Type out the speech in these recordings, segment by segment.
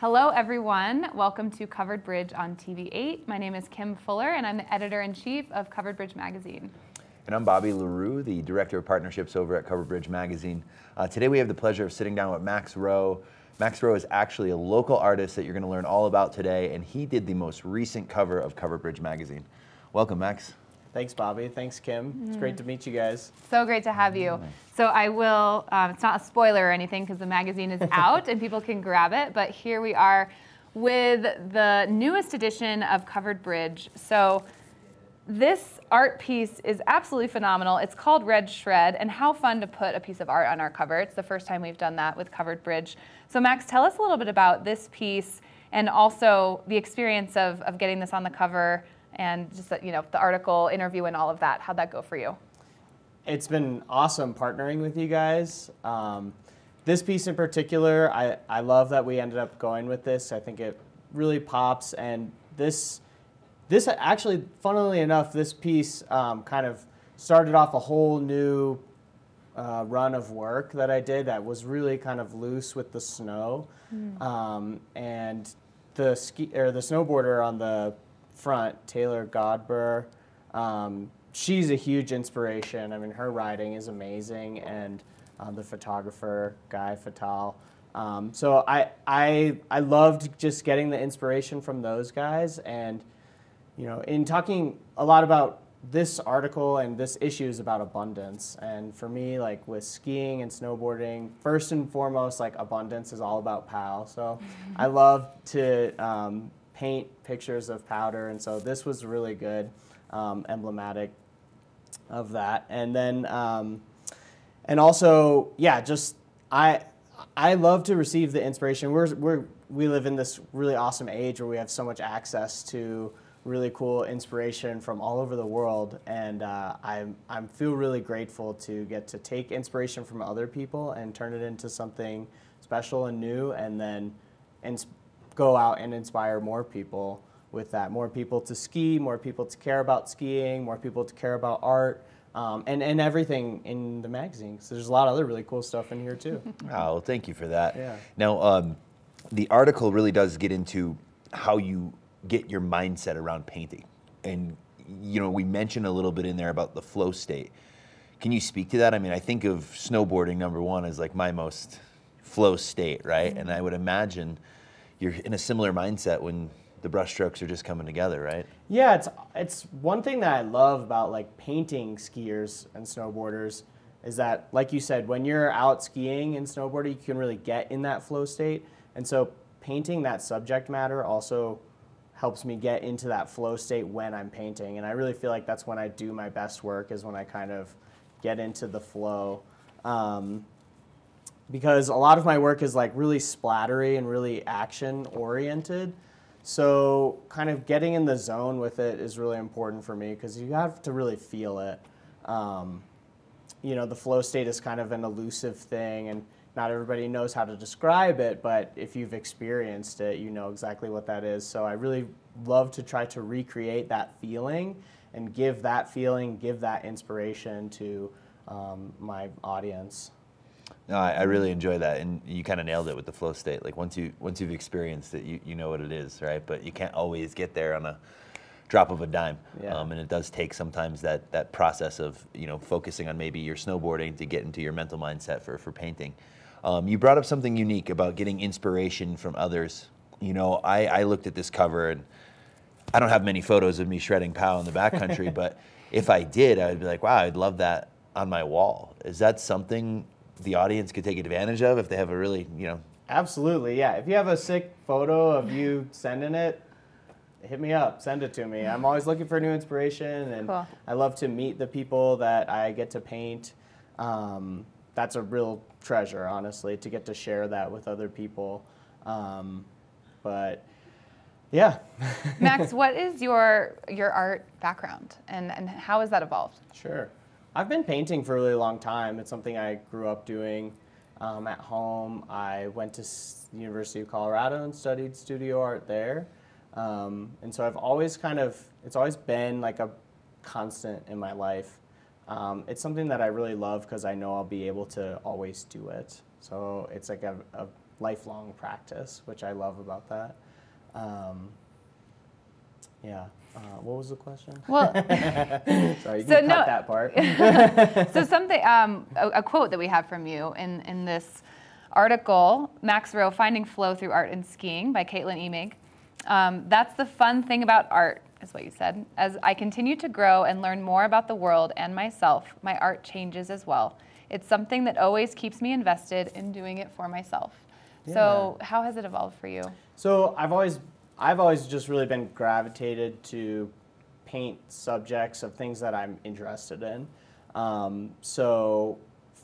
Hello, everyone. Welcome to Covered Bridge on TV8. My name is Kim Fuller, and I'm the editor in chief of Covered Bridge Magazine. And I'm Bobby LaRue, the Director of Partnerships over at Covered Bridge Magazine. Uh, today we have the pleasure of sitting down with Max Rowe. Max Rowe is actually a local artist that you're going to learn all about today, and he did the most recent cover of Covered Bridge Magazine. Welcome, Max. Thanks, Bobby. Thanks, Kim. It's great to meet you guys. So great to have you. So I will, um, it's not a spoiler or anything because the magazine is out and people can grab it, but here we are with the newest edition of Covered Bridge. So this art piece is absolutely phenomenal. It's called Red Shred, and how fun to put a piece of art on our cover. It's the first time we've done that with Covered Bridge. So Max, tell us a little bit about this piece and also the experience of, of getting this on the cover and just you know the article, interview, and all of that. How'd that go for you? It's been awesome partnering with you guys. Um, this piece in particular, I, I love that we ended up going with this. I think it really pops, and this this actually, funnily enough, this piece um, kind of started off a whole new uh, run of work that I did that was really kind of loose with the snow, um, and the ski or the snowboarder on the front, Taylor Godber. Um, she's a huge inspiration. I mean, her writing is amazing, and um, the photographer Guy Fatal. Um, so I, I I loved just getting the inspiration from those guys, and you know, in talking a lot about this article and this issue is about abundance. And for me, like with skiing and snowboarding, first and foremost, like abundance is all about POW. So I love to um, paint pictures of powder, and so this was really good, um, emblematic of that. And then, um, and also, yeah, just I I love to receive the inspiration. We're we're we live in this really awesome age where we have so much access to really cool inspiration from all over the world, and uh, I I feel really grateful to get to take inspiration from other people and turn it into something special and new, and then go out and inspire more people with that. More people to ski, more people to care about skiing, more people to care about art. Um, and, and everything in the magazine. So there's a lot of other really cool stuff in here too. Oh, well, thank you for that. Yeah. Now, um, the article really does get into how you get your mindset around painting. And, you know, we mentioned a little bit in there about the flow state. Can you speak to that? I mean, I think of snowboarding, number one, as like my most flow state, right? And I would imagine you're in a similar mindset when the brushstrokes are just coming together, right? Yeah, it's it's one thing that I love about like painting skiers and snowboarders is that, like you said, when you're out skiing and snowboarding, you can really get in that flow state, and so painting that subject matter also helps me get into that flow state when I'm painting, and I really feel like that's when I do my best work is when I kind of get into the flow. Um, because a lot of my work is like really splattery and really action oriented. So, kind of getting in the zone with it is really important for me because you have to really feel it. Um, you know, the flow state is kind of an elusive thing, and not everybody knows how to describe it, but if you've experienced it, you know exactly what that is. So, I really love to try to recreate that feeling and give that feeling, give that inspiration to um, my audience. No, I, I really enjoy that, and you kind of nailed it with the flow state. Like once you once you've experienced it, you, you know what it is, right? But you can't always get there on a drop of a dime, Yeah. um, and it does take sometimes that that process of you know focusing on maybe your snowboarding to get into your mental mindset for for painting. Um, you brought up something unique about getting inspiration from others. You know, I, I looked at this cover and I don't have many photos of me shredding POW in the backcountry, but if I did, I would be like, wow, I'd love that on my wall. Is that something the audience could take advantage of if they have a really, you know, Absolutely, yeah. If you have a sick photo of you sending it, hit me up, send it to me. I'm always looking for new inspiration, and Cool. I love to meet the people that I get to paint. Um, that's a real treasure, honestly, to get to share that with other people. Um, but yeah, Max, what is your your art background and, and how has that evolved? Sure. I've been painting for a really long time. It's something I grew up doing um, at home. I went to the University of Colorado and studied studio art there. Um, and so I've always kind of, it's always been like a constant in my life. Um, it's something that I really love because I know I'll be able to always do it. So it's like a, a lifelong practice, which I love about that. Yeah. Uh, what was the question? Well, Sorry, you So can no- cut that part. so something, um, a, a quote that we have from you in, in this article, Max Rowe, Finding Flow Through Art and Skiing by Caitlin Emig. Um, that's the fun thing about art, is what you said. As I continue to grow and learn more about the world and myself, my art changes as well. It's something that always keeps me invested in doing it for myself. So, how has it evolved for you? So I've always I've always just really been gravitated to paint subjects of things that I'm interested in. Um, so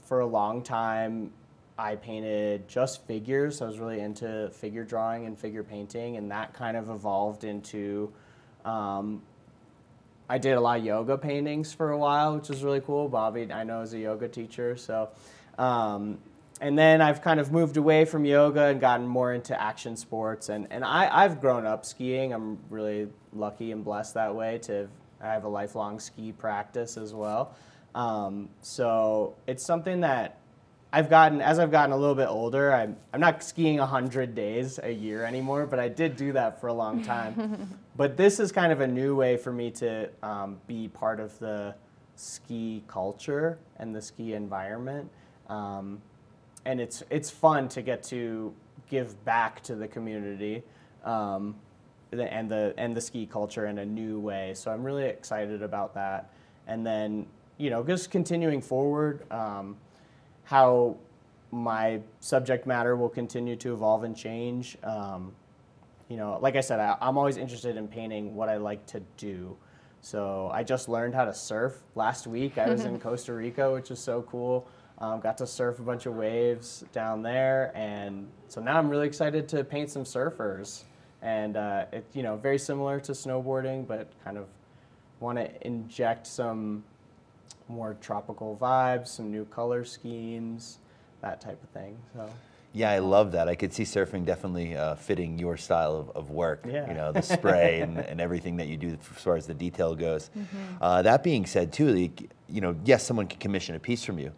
for a long time, I painted just figures. I was really into figure drawing and figure painting, and that kind of evolved into. Um, I did a lot of yoga paintings for a while, which was really cool. Bobby, I know, is a yoga teacher, so. Um, and then I've kind of moved away from yoga and gotten more into action sports. And, and I, I've grown up skiing. I'm really lucky and blessed that way to I have a lifelong ski practice as well. Um, so it's something that I've gotten as I've gotten a little bit older. I'm I'm not skiing hundred days a year anymore, but I did do that for a long time. but this is kind of a new way for me to um, be part of the ski culture and the ski environment. Um, and it's it's fun to get to give back to the community um, and the and the ski culture in a new way. So I'm really excited about that. And then you know just continuing forward, um, how my subject matter will continue to evolve and change. Um, you know, like I said, I, I'm always interested in painting what I like to do. So I just learned how to surf last week. I was in Costa Rica, which is so cool. Um, got to surf a bunch of waves down there, and so now I'm really excited to paint some surfers. And uh, it, you know, very similar to snowboarding, but kind of want to inject some more tropical vibes, some new color schemes, that type of thing. So Yeah, I love that. I could see surfing definitely uh, fitting your style of, of work. Yeah. You know, the spray and, and everything that you do as far as the detail goes. Mm-hmm. Uh, that being said, too, like, you know, yes, someone can commission a piece from you,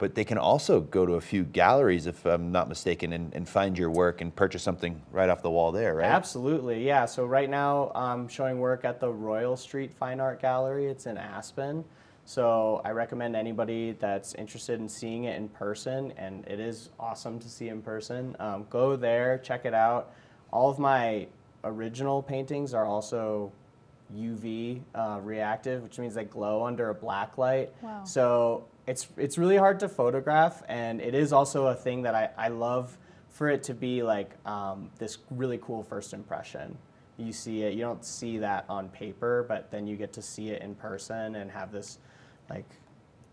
but they can also go to a few galleries, if I'm not mistaken, and, and find your work and purchase something right off the wall there, right? Absolutely, yeah. So right now I'm showing work at the Royal Street Fine Art Gallery. It's in Aspen. So I recommend anybody that's interested in seeing it in person, and it is awesome to see in person. Um, go there, check it out. All of my original paintings are also UV uh, reactive, which means they glow under a black light. Wow. So it's it's really hard to photograph, and it is also a thing that I, I love for it to be like um, this really cool first impression. You see it, you don't see that on paper, but then you get to see it in person and have this like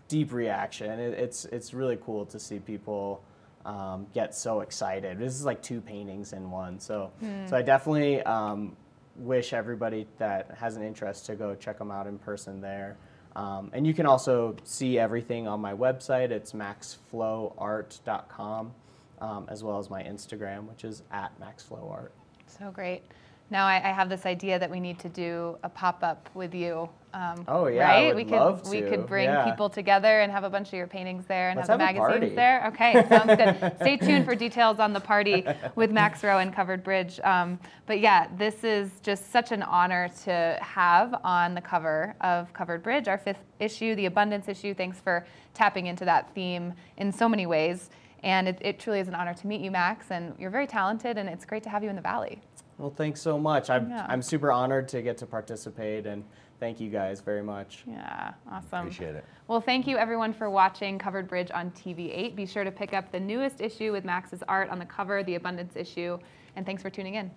deep reaction. It, it's it's really cool to see people um, get so excited. This is like two paintings in one. So so I definitely um, wish everybody that has an interest to go check them out in person there. Um, and you can also see everything on my website. It's maxflowart.com, um, as well as my Instagram, which is at maxflowart. So great. Now I, I have this idea that we need to do a pop up with you. Um, Oh, yeah, I right? we could we could bring yeah. people together and have a bunch of your paintings there and Let's have the have a magazines there. Okay, sounds good. Stay tuned for details on the party with Max Rowe and Covered Bridge. Um, but yeah, this is just such an honor to have on the cover of Covered Bridge, our fifth issue, the abundance issue. Thanks for tapping into that theme in so many ways. And it, it truly is an honor to meet you, Max. And you're very talented, and it's great to have you in the Valley. Well, thanks so much. I'm, Yeah. I'm super honored to get to participate, and thank you guys very much. Yeah, awesome. Appreciate it. Well, thank you everyone for watching Covered Bridge on TV8. Be sure to pick up the newest issue with Max's art on the cover, the Abundance issue, and thanks for tuning in.